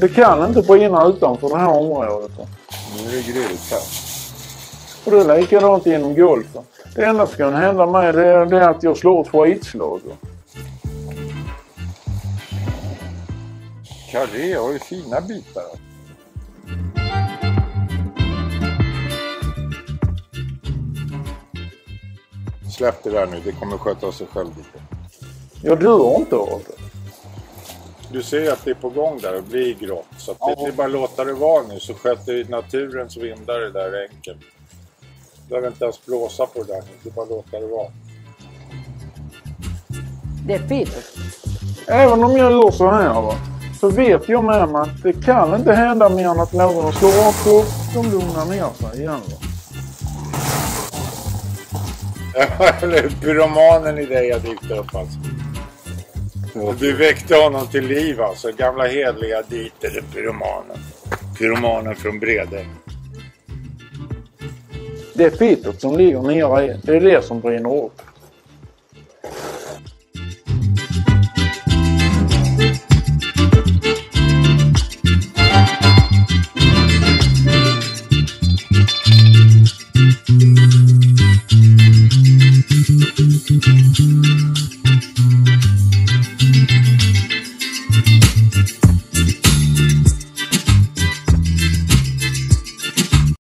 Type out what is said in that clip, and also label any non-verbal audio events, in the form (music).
Det kan inte brinna utanför det här området. Nu är det grillt här. Och det är likadant inom golfen. Det enda som kan hända mig det är, det är att jag slår ett skitslag. Carré har ju fina bitar. Släpp det där nu, det kommer sköta sig själv lite. Jag dör inte av det. Du ser ju att det är på gång där och blir grått. Så att det, det är bara att låta det vara nu så sköter naturens vindar det där enkelt. Du behöver inte ens blåsa på det där nu, det är bara att låta det vara. Det är fint. Även om jag gör så här va, så vet jag med mig att det kan inte hända mer än att någon slår av klockan lugnar ner sig igen. Va? (laughs) Eller pyromanen i dig har dykt upp alltså. Du väckte honom till liv alltså. Gamla hedliga Dieter, pyromanen. Pyromanen från Bredäng. Det är fittet som ligger nere. Det är det som brinner upp.